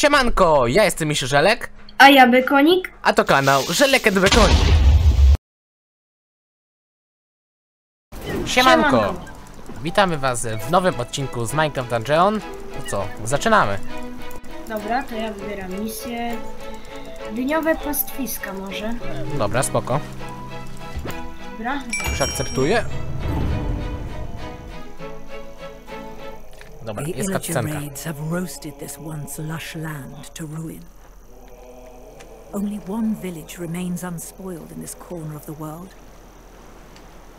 Siemanko, ja jestem Miszy Żelek, A ja Bekonik? a to kanał Żelek and Bekonik. Siemanko! Siemanko. Witamy was w nowym odcinku z Minecraft Dungeon. To co, zaczynamy. Dobra, to ja wybieram misję. Dyniowe pastwiska może. Dobra, spoko. Dobra, Już akceptuję. Dobra, The jest Illager cutscenka. raids have roasted this once lush land to ruin. Only one village remains unspoiled in this corner of the world.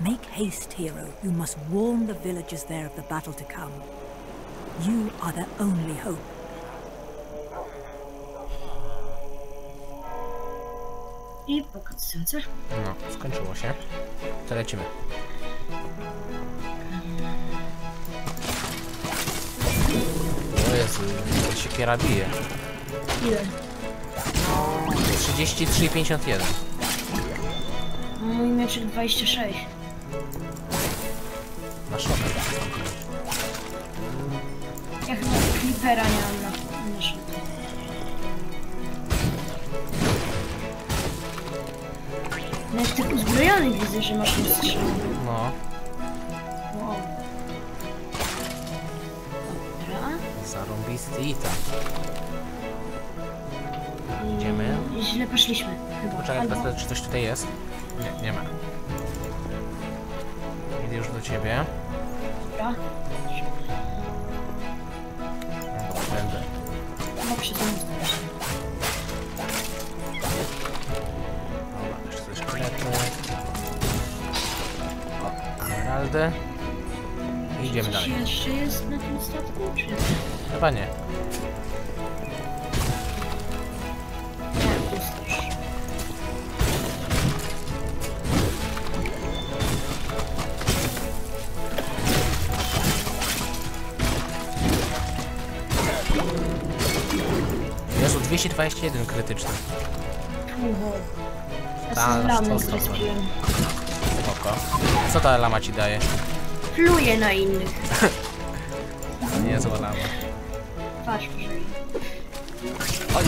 Make haste, hero. You must warn the villagers there of the battle to come. You are their only hope. i po cutscence. No, skończyło się. To lecimy. O Jezu, to się kiera bije. Ile? 33,51. Mój mieczyk 26. Na szopę. Ja chyba klipera nie mam na, na szybko. Nawet tych uzbrojonych widzę, że masz strzał. No, I Idziemy. Źle poszliśmy. Chyba. Poczekaj, Albo... czy coś tutaj jest. Nie, nie ma. Idę już do ciebie. Dobra. No, będę. Chyba przy tym ustawić. Dobra, jeszcze coś szkielety. O, emeraldy. Idziemy dalej. jeszcze jest na tym statku, czy... Chyba nie. Nie, jest już. Jezu, 221 krytyczny. Ta, to stopę. zrespiłem. Spoko. Co ta lama ci daje? Pluję na innych. Nie zła lama. Patrz. Oj,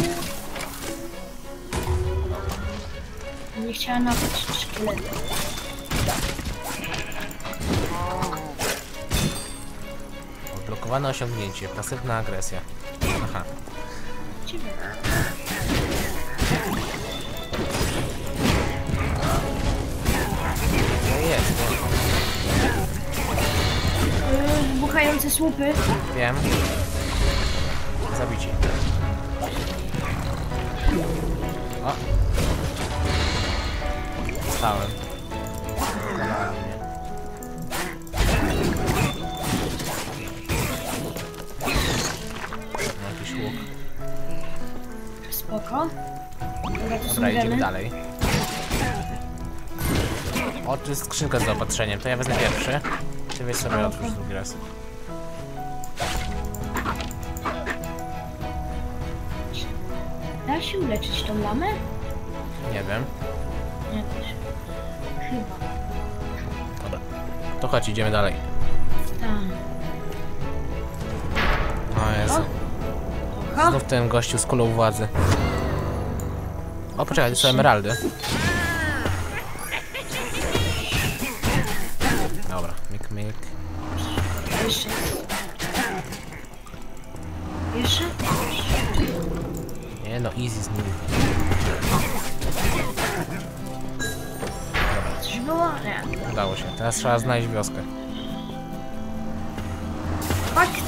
Nie chciała napić szkielety. odblokowane osiągnięcie. Pasywna agresja. Wybuchające słupy. wiem. Zabici. O. Stałem. Jakiś łuk. Spoko. Dobra, to Dobra, idziemy dalej. O, tu jest skrzynka z zaopatrzeniem, to ja wezmę pierwszy. Ty weź sobie otwórz drugi raz. Da się uleczyć tą lamę? Nie wiem. Nie, też. Chyba. Dobra. To chodź, idziemy dalej. Tam. O Jezu. Oho. Znów ten gościu z kulą władzy. O, poczekaj, to są emeraldy. Dobra, myk, myk. Jeszcze. Jeszcze? Nie no, easy z nim. Coś było? Nie. Udało się. Teraz trzeba znaleźć wioskę. Fakt.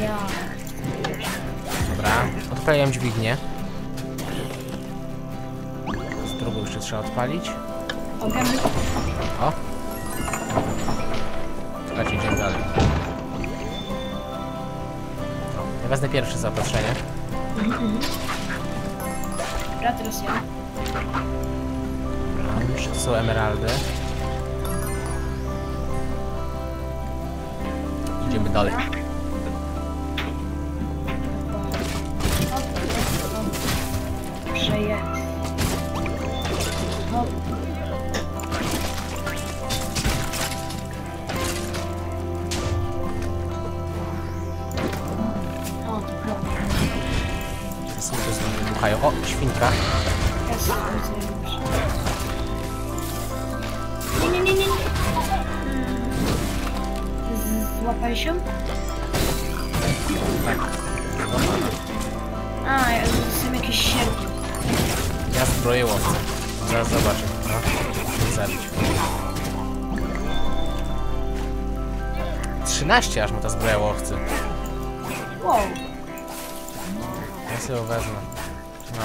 Ja. Dobra, odpaliłem dźwignię. Z drugą jeszcze trzeba odpalić. O! Czekajcie, idziemy dalej. Wezmę pierwsze zaopatrzenie. Dobra, teraz ja. To są emeraldy. Idziemy dalej. Złapałeś ją? Tak. A, ja- są jakieś sierpy. Ja zbroję łowcę. Zaraz zobaczę. No, zabić. 13 aż ma ta zbroja łowcy. Wow. Ja sobie wezmę. No.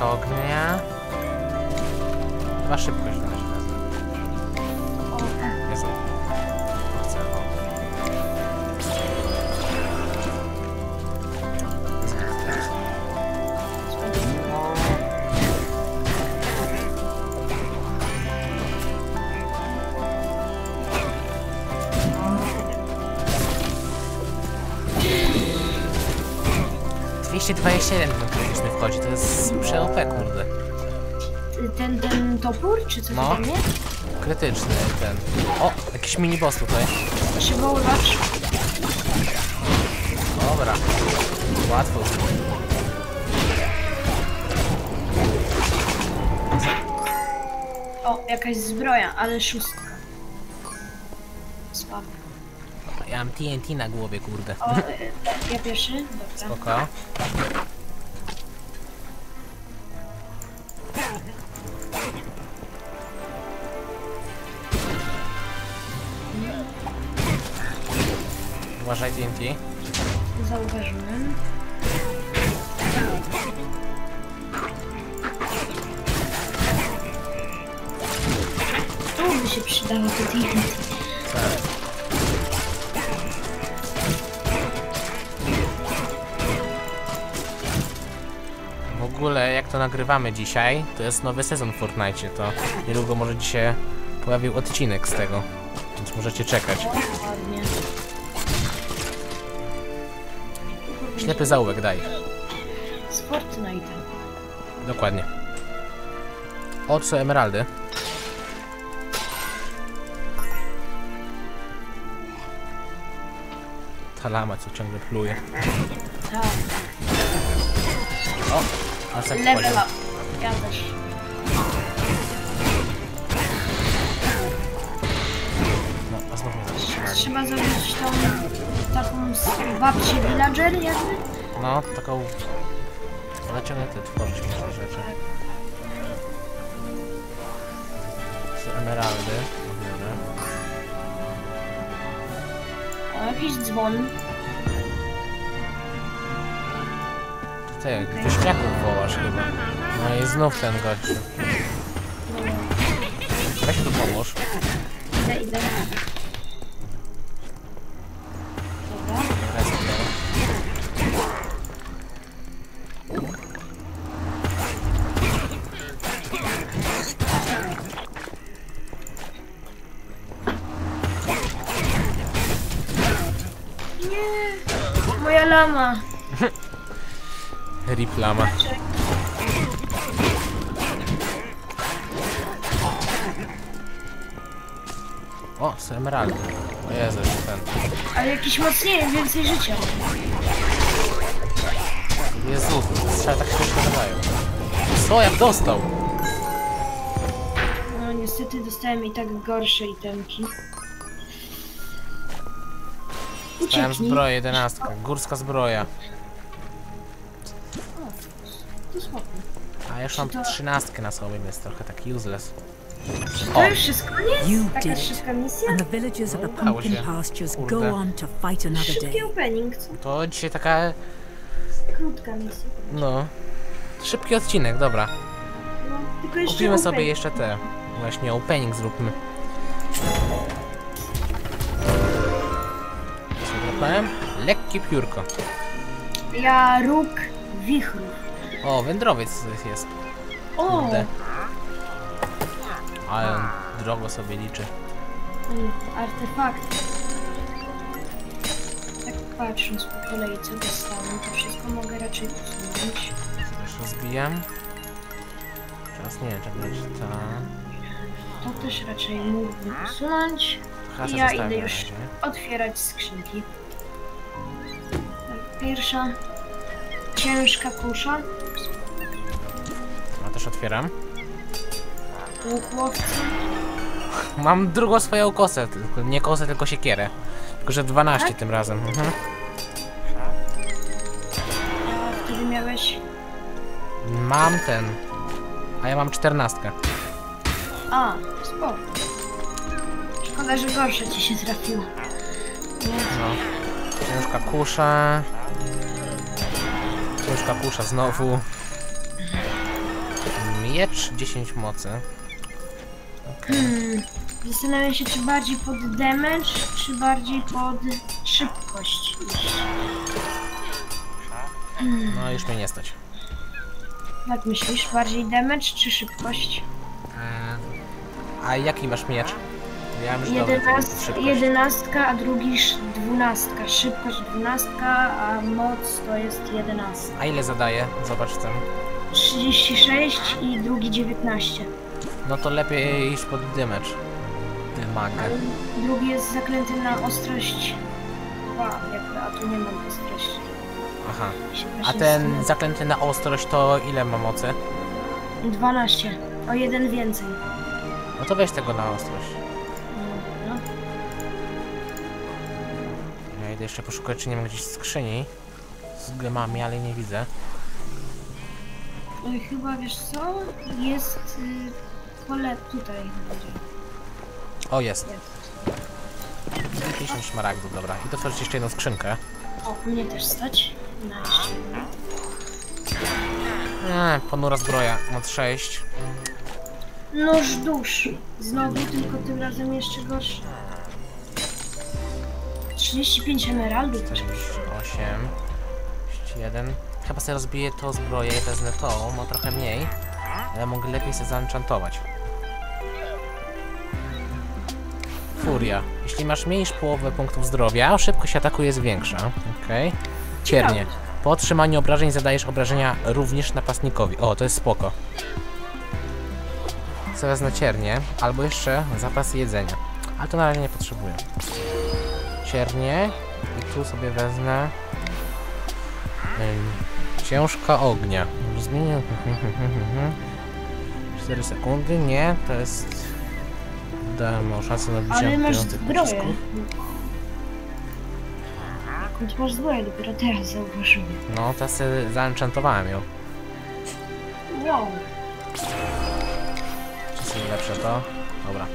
Ognia. Chyba szybkość 221 wewnętrzny wchodzi, to jest przeop, kurde. Ten, ten topór, czy coś no. nie? Krytyczny ten. O, jakiś mini boss tutaj. Przywoływasz. Dobra. Łatwo. O, jakaś zbroja, ale szóstka. Ja mam TNT na głowie, kurde. O, e, ja pierwszy? Dobra. Spoko. Uważaj TNT. Zauważyłem. Tu by się przydało to TNT. Ogóle jak to nagrywamy dzisiaj, to jest nowy sezon w Fortnite, to niedługo może się pojawił odcinek z tego, więc możecie czekać. Ślepy zaułek daj. Z Fortnite'a. Dokładnie. O co emeraldy? Ta lama co ciągle pluje. Tak. O! A tak Level up. Ja też. No, a znów mnie zatrzymali. Trzeba zrobić tą taką babcię villager jakby. No, taką... Ona ciągle te tworzy śmieszne rzeczy. Są emeraldy. Dobra. O, jakiś dzwon. Ty, wieśniaków wołasz chyba. No i znów ten gościu. Weź tu pomóż. idę, idę. Moja lama. Rip lama. O, są emeraldy. O Jezu, jeszcze ten. Ale jakiś mocniej, więcej życia. Jezu, strzały tak śmiesznie dawają. Co, jak dostał? No niestety dostałem i tak gorsze itemki. Ucieknij. zbroję, jedenastka. Górska zbroja. A już mam to- trzynastkę na sobie, więc trochę tak useless. To O. już koniec? You Taka szybka misja? And the villagers of the pumpkin pastures go on to fight another Szybki day. opening, co? To dzisiaj taka, Krótka misja. no... Szybki odcinek, dobra. No, tylko jeszcze Kupimy sobie jeszcze te. Właśnie opening zróbmy. Co złapałem? Lekkie piórko. Ja róg wichrów. O, wędrowiec jest. O! Kurde. Ale on drogo sobie liczy. Mm, Artefakt. Tak patrząc po kolei co dostałem, to wszystko mogę raczej usunąć. Też rozbijam. Teraz nie wiem, czy brać ta. To też raczej mógłbym usunąć. Sobie ja idę już otwierać skrzynki. Pierwsza ciężka kusza, Ja też otwieram. łuk łowcy. Mam drugą swoją kosę, tylko nie kosę, tylko siekierę. Tylko, że 12 Tak? tym razem. Mhm. A wtedy miałeś... Mam ten. A ja mam 14. A, spoko. Szkoda, że gorsze ci się trafiło. No. Ciężka kusza. Ciężka kusza znowu. Miecz 10 mocy. Hmm. Zastanawiam się, czy bardziej pod damage, czy bardziej pod szybkość iść. No już mnie nie stać. Jak myślisz, bardziej damage czy szybkość? Eee, A jaki masz miecz? Myślę, że Jedenast, szybkość. jedenastka, a drugi dwunastka. Szybkość dwunastka, a moc to jest jedenastka. A ile zadaje? Zobacz ten. 36 i drugi 19. No to lepiej iść pod damage. Damage. Drugi jest zaklęty na ostrość 2, jakby, a tu nie mam ostrości. Aha. A ten zaklęty na ostrość to ile ma mocy? 12. O jeden więcej. No to weź tego na ostrość. Idę jeszcze poszukać, czy nie ma gdzieś skrzyni z gemami, ale nie widzę. No i chyba wiesz co? Jest y, pole tutaj. będzie. O, jest. Jest. 50 szmaragdów, dobra. I otworzyć jeszcze jedną skrzynkę. O, mnie też stać. Na. Eee, ponura zbroja, moc 6. Nóż dusz. Znowu, tylko tym razem jeszcze gorszy. 35 emeraldów. 8. 1. Chyba sobie rozbiję tą zbroję wezmę tą, ma trochę mniej. Ale mogę lepiej sobie zaenchantować. Furia. Jeśli masz mniej niż połowę punktów zdrowia, szybkość ataku jest większa. Okej. Ciernie. Po otrzymaniu obrażeń zadajesz obrażenia również napastnikowi. O, to jest spoko. Co wezmę ciernie, albo jeszcze zapas jedzenia. Ale to na razie nie potrzebuję. Ciernie. I tu sobie wezmę... Ym, ciężka ognia. Zmienię... 4 sekundy, nie, to jest... Dałem szansę na bicie Ale masz zbroję. pocisków. Skąd masz zbroję? Dopiero teraz zauważyłem. No, teraz sobie zaenchantowałem ją. Wow. Czy sobie lepsze to? Dobra.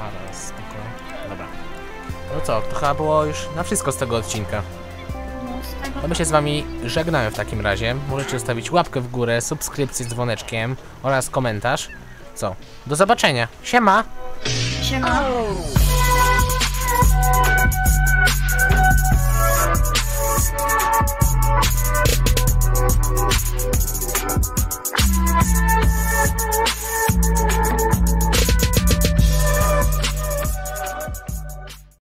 A, teraz spoko. Dobra. No co, to chyba było już na wszystko z tego odcinka. To my się z wami żegnamy w takim razie. Możecie zostawić łapkę w górę, subskrypcję z dzwoneczkiem oraz komentarz. Co? Do zobaczenia. Siema! Siema! Oh.